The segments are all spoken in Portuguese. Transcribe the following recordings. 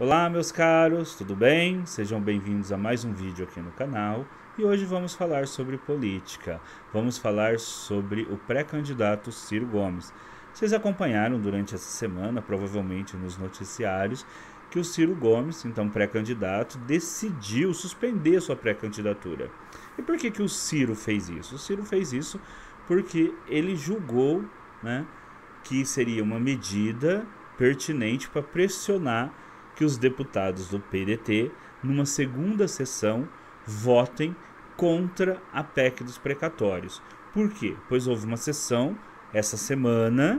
Olá meus caros, tudo bem? Sejam bem-vindos a mais um vídeo aqui no canal e hoje vamos falar sobre política. Vamos falar sobre o pré-candidato Ciro Gomes. Vocês acompanharam durante essa semana, provavelmente nos noticiários, que o Ciro Gomes, então pré-candidato, decidiu suspender sua pré-candidatura. E por que, que o Ciro fez isso? O Ciro fez isso porque ele julgou né, que seria uma medida pertinente para pressionar que os deputados do PDT, numa segunda sessão, votem contra a PEC dos precatórios. Por quê? Pois houve uma sessão essa semana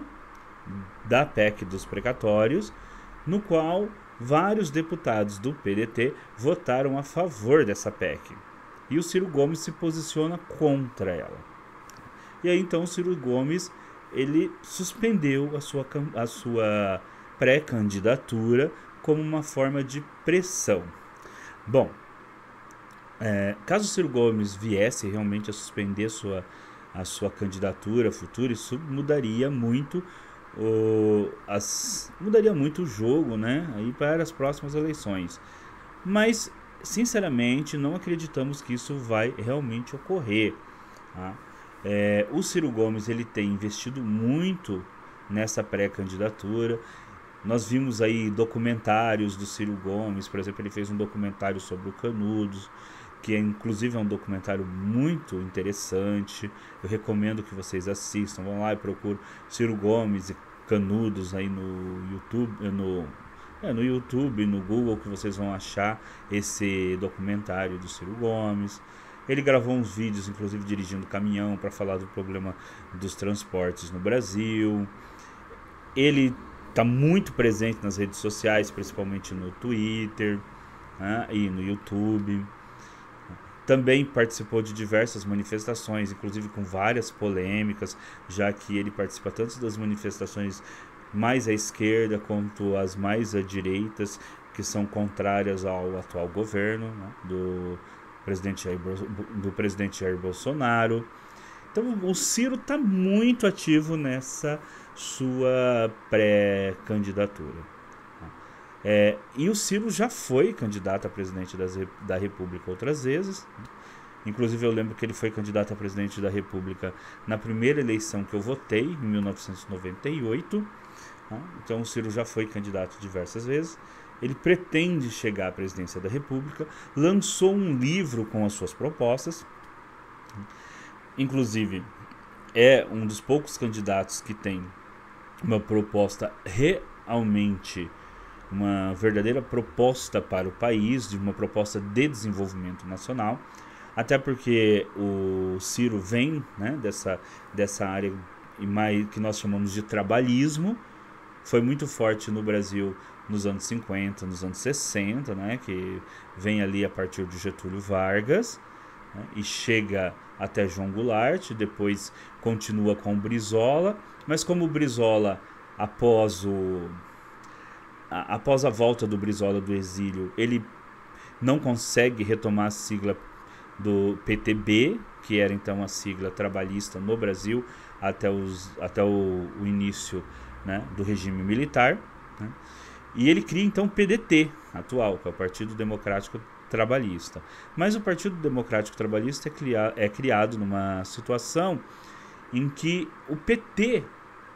da PEC dos precatórios, no qual vários deputados do PDT votaram a favor dessa PEC. E o Ciro Gomes se posiciona contra ela. E aí então o Ciro Gomes ele suspendeu a sua, a sua pré-candidatura como uma forma de pressão. Bom, é, caso Ciro Gomes viesse realmente a suspender sua, a sua candidatura futura, isso mudaria muito o, as, mudaria muito o jogo né, aí para as próximas eleições. Mas, sinceramente, não acreditamos que isso vai realmente ocorrer. Tá? É, o Ciro Gomes ele tem investido muito nessa pré-candidatura. Nós vimos aí documentários do Ciro Gomes, por exemplo, ele fez um documentário sobre o Canudos, que é, inclusive é um documentário muito interessante. Eu recomendo que vocês assistam. Vão lá e procurem Ciro Gomes e Canudos aí no YouTube, eh, no, é, no YouTube, no Google, que vocês vão achar esse documentário do Ciro Gomes. Ele gravou uns vídeos, inclusive dirigindo caminhão, para falar do problema dos transportes no Brasil. Ele está muito presente nas redes sociais, principalmente no Twitter né, e no YouTube. Também participou de diversas manifestações, inclusive com várias polêmicas, já que ele participa tanto das manifestações mais à esquerda quanto as mais à direita, que são contrárias ao atual governo né, do, presidente Jair, do presidente Jair Bolsonaro. Então o Ciro está muito ativo nessa sua pré-candidatura. É, e o Ciro já foi candidato a presidente das, da República outras vezes. Inclusive eu lembro que ele foi candidato a presidente da República na primeira eleição que eu votei, em 1998. Então o Ciro já foi candidato diversas vezes. Ele pretende chegar à presidência da República, lançou um livro com as suas propostas. Inclusive, é um dos poucos candidatos que tem uma proposta realmente uma verdadeira proposta para o país, de uma proposta de desenvolvimento nacional, até porque o Ciro vem né, dessa, dessa área que nós chamamos de trabalhismo, foi muito forte no Brasil nos anos 50, nos anos 60, né, que vem ali a partir de Getúlio Vargas né, e chega até João Goulart, depois continua com o Brizola, mas como o Brizola após o a, após a volta do Brizola do exílio, ele não consegue retomar a sigla do PTB, que era então a sigla trabalhista no Brasil até, os, até o, o início né, do regime militar. Né? E ele cria então o PDT atual, que é o Partido Democrático Trabalhista. Mas o Partido Democrático Trabalhista é, criado, é criado numa situação em que o PT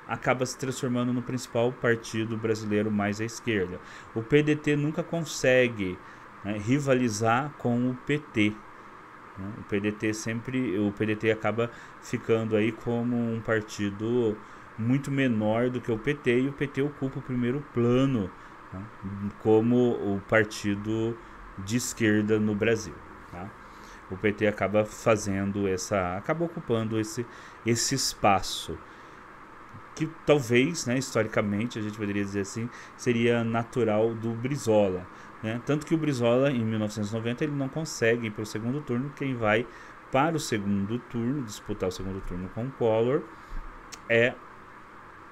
acaba se transformando no principal partido brasileiro mais à esquerda. O PDT nunca consegue né, rivalizar com o PT. Né? O PDT sempre, o PDT acaba ficando aí como um partido muito menor do que o PT e o PT ocupa o primeiro plano né, como o partido de esquerda no Brasil. Tá? O PT acaba fazendo essa, acaba ocupando esse, esse espaço que talvez, né, historicamente, a gente poderia dizer assim, seria natural do Brizola. Né? Tanto que o Brizola, em 1990, ele não consegue ir para o segundo turno. Quem vai para o segundo turno, disputar o segundo turno com o Collor, é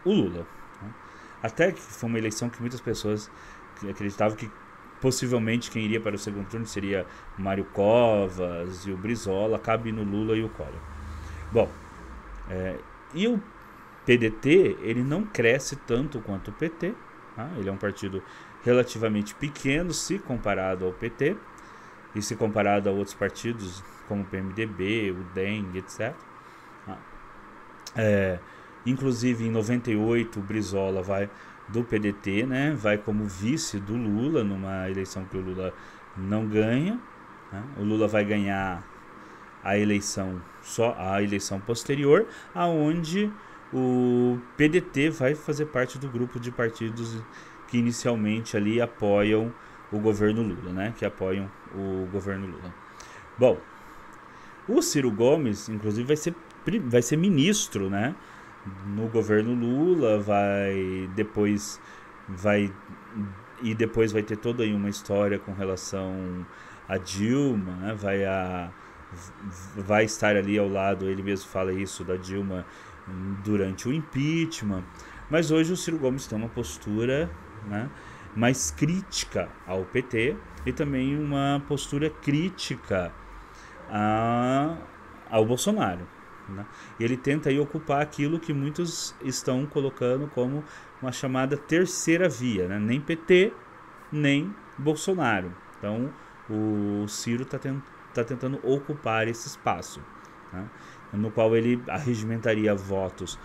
o Lula. Né? Até que foi uma eleição que muitas pessoas acreditavam que possivelmente quem iria para o segundo turno seria Mário Covas e o Brizola, cabe no Lula e o Collor. Bom, é, e o PDT ele não cresce tanto quanto o PT. Tá? Ele é um partido relativamente pequeno se comparado ao PT e se comparado a outros partidos como o PMDB, o DEM, etc. Ah, é, inclusive em 98 o Brizola vai do PDT, né, vai como vice do Lula numa eleição que o Lula não ganha. Né? O Lula vai ganhar a eleição só a eleição posterior, aonde o PDT vai fazer parte do grupo de partidos que inicialmente ali apoiam o governo Lula, né? Que apoiam o governo Lula. Bom, o Ciro Gomes, inclusive, vai ser, vai ser ministro, né? No governo Lula, vai depois vai e depois vai ter toda aí uma história com relação a Dilma, né? Vai a vai estar ali ao lado, ele mesmo fala isso da Dilma durante o impeachment. Mas hoje o Ciro Gomes tem uma postura né, mais crítica ao PT e também uma postura crítica a, ao Bolsonaro. Né? Ele tenta aí ocupar aquilo que muitos estão colocando como uma chamada terceira via, né? nem PT, nem Bolsonaro. Então o Ciro está tent, tá tentando ocupar esse espaço, né? no qual ele arregimentaria votos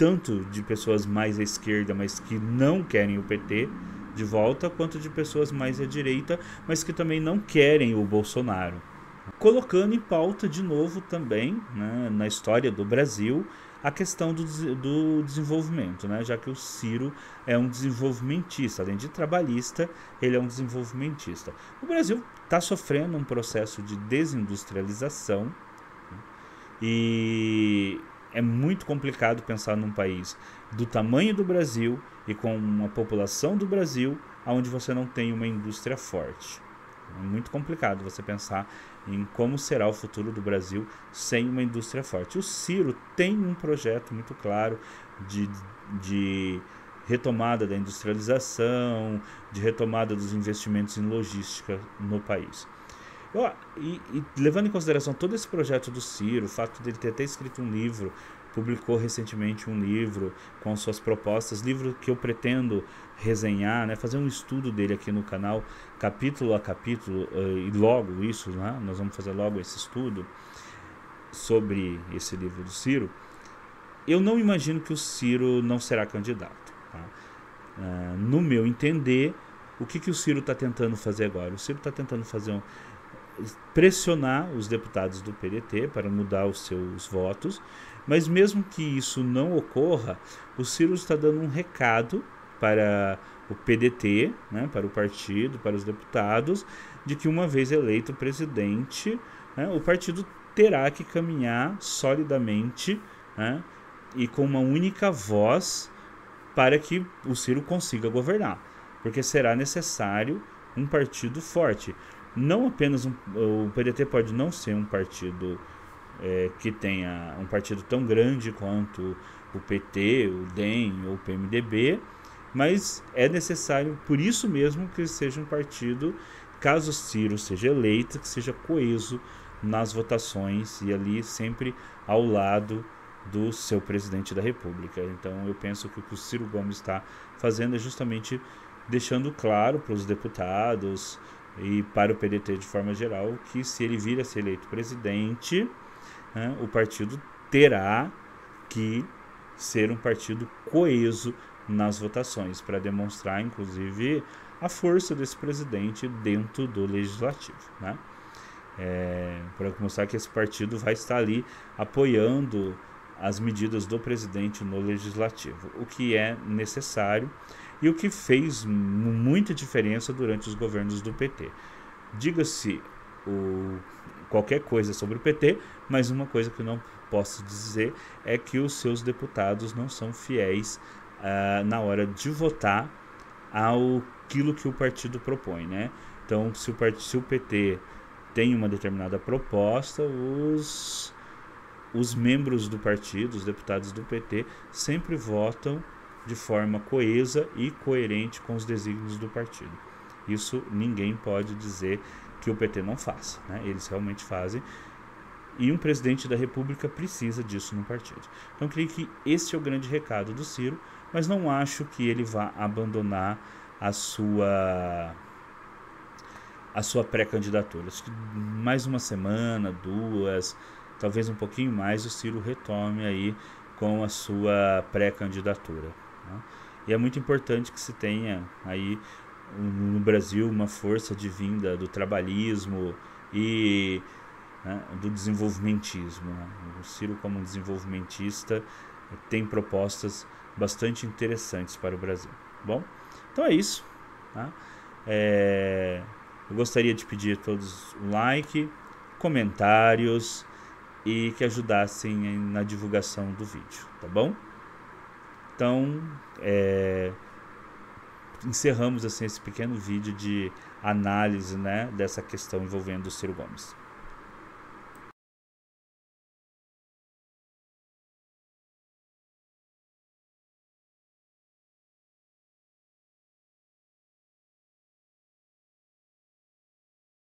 tanto de pessoas mais à esquerda, mas que não querem o PT de volta, quanto de pessoas mais à direita, mas que também não querem o Bolsonaro. Colocando em pauta de novo também, né, na história do Brasil, a questão do, do desenvolvimento, né? já que o Ciro é um desenvolvimentista, além de trabalhista, ele é um desenvolvimentista. O Brasil está sofrendo um processo de desindustrialização né? e é muito complicado pensar num país do tamanho do Brasil e com uma população do Brasil onde você não tem uma indústria forte. É muito complicado você pensar em como será o futuro do Brasil sem uma indústria forte. O Ciro tem um projeto muito claro de, de retomada da industrialização, de retomada dos investimentos em logística no país. E, e, levando em consideração todo esse projeto do Ciro, o fato dele ter até escrito um livro, publicou recentemente um livro com suas propostas, livro que eu pretendo resenhar, né, fazer um estudo dele aqui no canal, capítulo a capítulo, uh, e logo isso, né, nós vamos fazer logo esse estudo sobre esse livro do Ciro. Eu não imagino que o Ciro não será candidato. Tá? Uh, no meu entender, o que, que o Ciro está tentando fazer agora? O Ciro está tentando fazer um, pressionar os deputados do PDT para mudar os seus votos, mas mesmo que isso não ocorra, o Ciro está dando um recado para o PDT, né, para o partido, para os deputados, de que uma vez eleito presidente, né, o partido terá que caminhar solidamente né, e com uma única voz para que o Ciro consiga governar, porque será necessário um partido forte. Não apenas um, o PDT pode não ser um partido é, que tenha um partido tão grande quanto o PT, o DEM ou o PMDB, mas é necessário, por isso mesmo, que seja um partido, caso Ciro seja eleito, que seja coeso nas votações e ali sempre ao lado do seu presidente da República. Então eu penso que o que o Ciro Gomes está fazendo é justamente deixando claro para os deputados, e para o PDT de forma geral que se ele vir a ser eleito presidente, né, o partido terá que ser um partido coeso nas votações para demonstrar, inclusive, a força desse presidente dentro do legislativo, né? É, para mostrar que esse partido vai estar ali apoiando as medidas do presidente no legislativo, o que é necessário e o que fez muita diferença durante os governos do PT. Diga-se qualquer coisa sobre o PT, mas uma coisa que eu não posso dizer é que os seus deputados não são fiéis uh, na hora de votar ao aquilo que o partido propõe, né? Então, se o, se o PT tem uma determinada proposta, os, os membros do partido, os deputados do PT, sempre votam de forma coesa e coerente com os desígnios do partido. Isso ninguém pode dizer que o PT não faça, né? eles realmente fazem. E um presidente da República precisa disso no partido. Então, creio que esse é o grande recado do Ciro, mas não acho que ele vá abandonar a sua a sua pré-candidatura. Acho que mais uma semana, duas, talvez um pouquinho mais, o Ciro retome aí com a sua pré-candidatura. Né? E é muito importante que se tenha aí no Brasil uma força de vinda do trabalhismo e né, do desenvolvimentismo. Né? O Ciro, como desenvolvimentista, tem propostas bastante interessantes para o Brasil. Bom, então é isso. Tá? É, eu gostaria de pedir a todos um like, comentários e que ajudassem na divulgação do vídeo, tá bom? Então, é, encerramos assim esse pequeno vídeo de análise né, dessa questão envolvendo o Ciro Gomes.